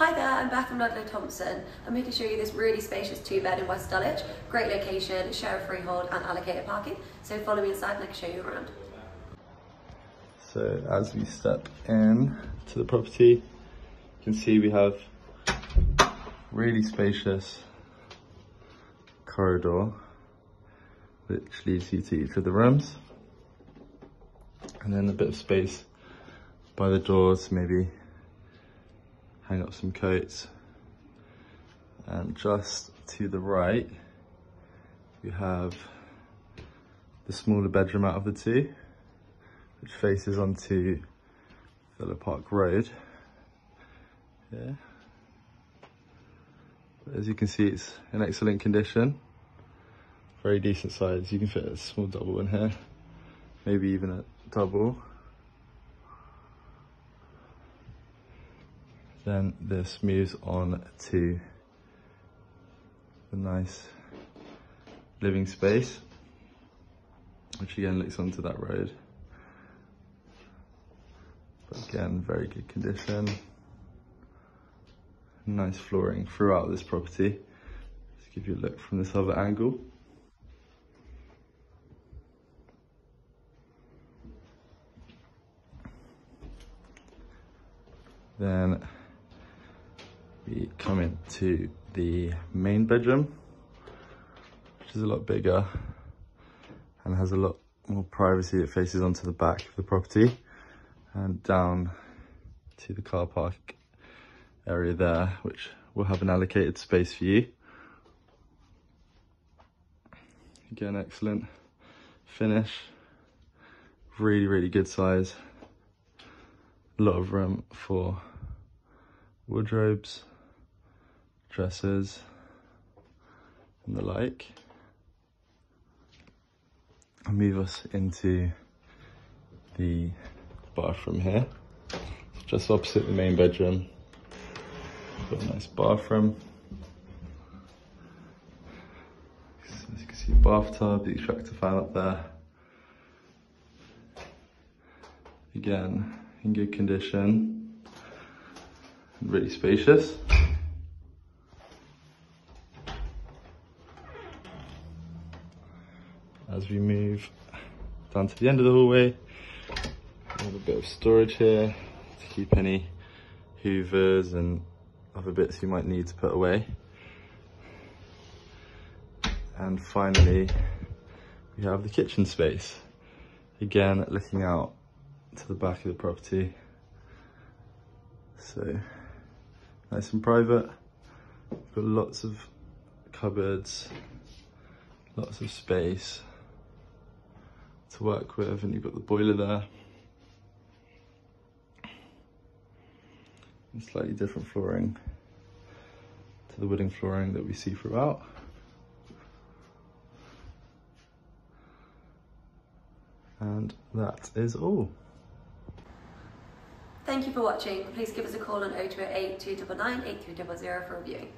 Hi there, I'm Beth from Ludlow Thompson. I'm here to show you this really spacious two bed in West Dulwich. Great location, share a freehold and allocated parking. So follow me inside and I can show you around. So as we step in to the property, you can see we have really spacious corridor which leads you to each of the rooms. And then a bit of space by the doors, maybe hang up some coats. And just to the right, you have the smaller bedroom out of the two, which faces onto Thurlow Park Road. Yeah. As you can see, it's in excellent condition. Very decent size. You can fit a small double in here, maybe even a double. Then this moves on to the nice living space, which again looks onto that road. But again, very good condition. Nice flooring throughout this property. Let's give you a look from this other angle. Then we come into the main bedroom, which is a lot bigger and has a lot more privacy. It faces onto the back of the property and down to the car park area there, which will have an allocated space for you. Again, excellent finish, really, really good size. A lot of room for wardrobes dressers and the like. I'll move us into the bathroom here. just opposite the main bedroom. Got a nice bathroom. As you can see, bathtub, the extractor fan up there. Again, in good condition. Really spacious. As we move down to the end of the hallway. We have a bit of storage here to keep any hoovers and other bits you might need to put away. And finally, we have the kitchen space. Again, looking out to the back of the property. So, nice and private. Got lots of cupboards, lots of space to work with and you've got the boiler there. And slightly different flooring to the wooden flooring that we see throughout. And that is all. Thank you for watching. Please give us a call on 0208 299 8300 for reviewing.